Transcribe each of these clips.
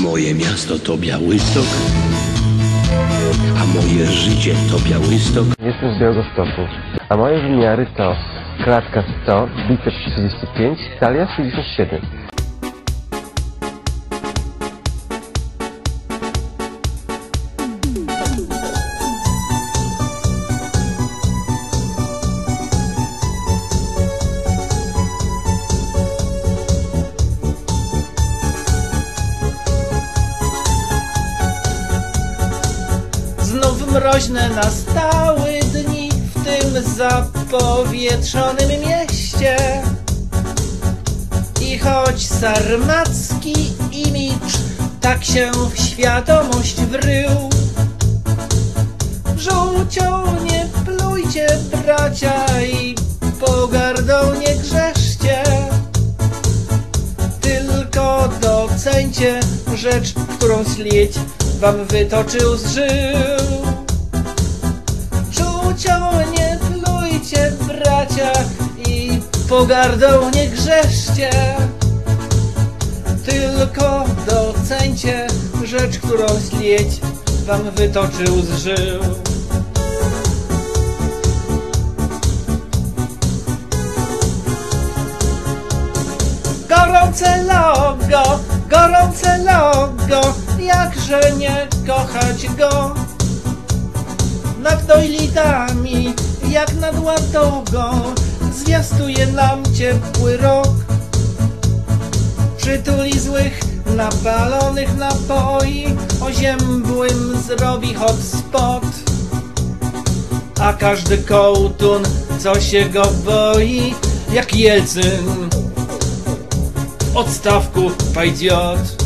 Moje miasto to Białystok, a moje życie to Białystok. Jestem z Białegostoku, a moje wymiary to klatka 100, biceps 35, talia 67. mroźne nastały dni w tym zapowietrzonym mieście. I choć sarmacki imidż tak się w świadomość wrył, żółcią nie plujcie bracia i pogardą nie grzeszcie. Tylko docencie rzecz, którą śledź wam wytoczył z żył. Pogardą nie grzeszcie. Tylko docencie rzecz, którą śledź wam wytoczył z żył. Gorące logo, gorące logo, jakże nie kochać go. Nad dojlitami, jak nad łatogą, zwiastuje nam ciepły rok. Przytuli złych, napalonych napoi, oziębłym zrobi hotspot. A każdy kołtun, co się go boi, jak Jelcyn w odstawku pajdziot.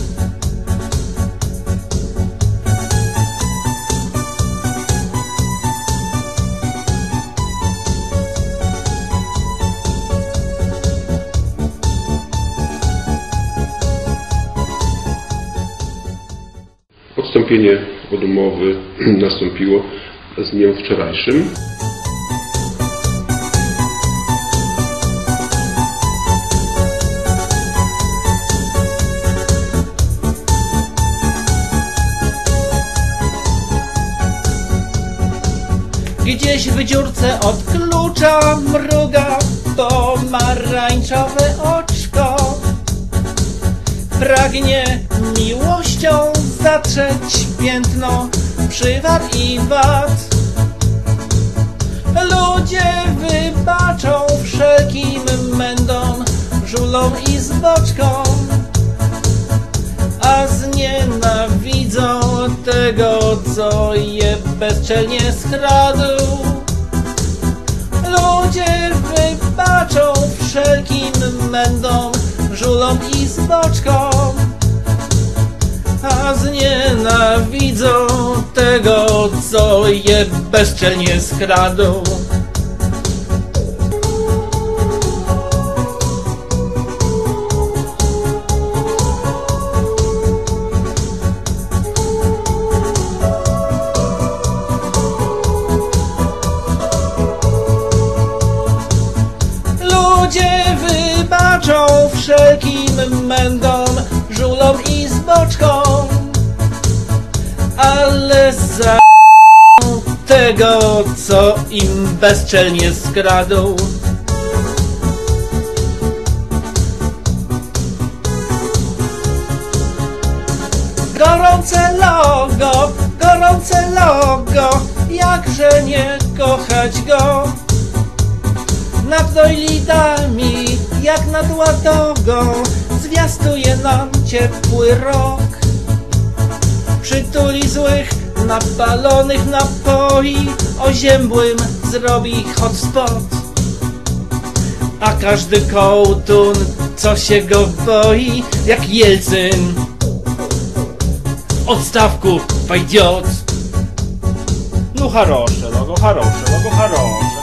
Odstąpienie od umowy nastąpiło z dniem wczorajszym. Gdzieś w dziurce od klucza mruga pomarańczowe oczko. Pragnie miłością zatrzeć piętno przywar i wad. Ludzie wybaczą wszelkim mędom, żulom i zboczkom, a znienawidzą tego, co je bezczelnie skradł. Ludzie wybaczą wszelkim mędom, żulom i zboczkom, a znienawidzą tego, co je bezczelnie skradł. Ludzie wybaczą wszelkim mędom, bezczelnie skradł. Gorące logo, gorące logo, jakże nie kochać go nad dojlitami, jak nad łatogą, zwiastuje nam ciepły rok. Przytuli złych, napalonych napoi, oziębłym zrobi hotspot. A każdy kołtun, co się go boi, jak Jelcyn. Odstawku, pajdziot. No harosze, no go harosze, no go harosze.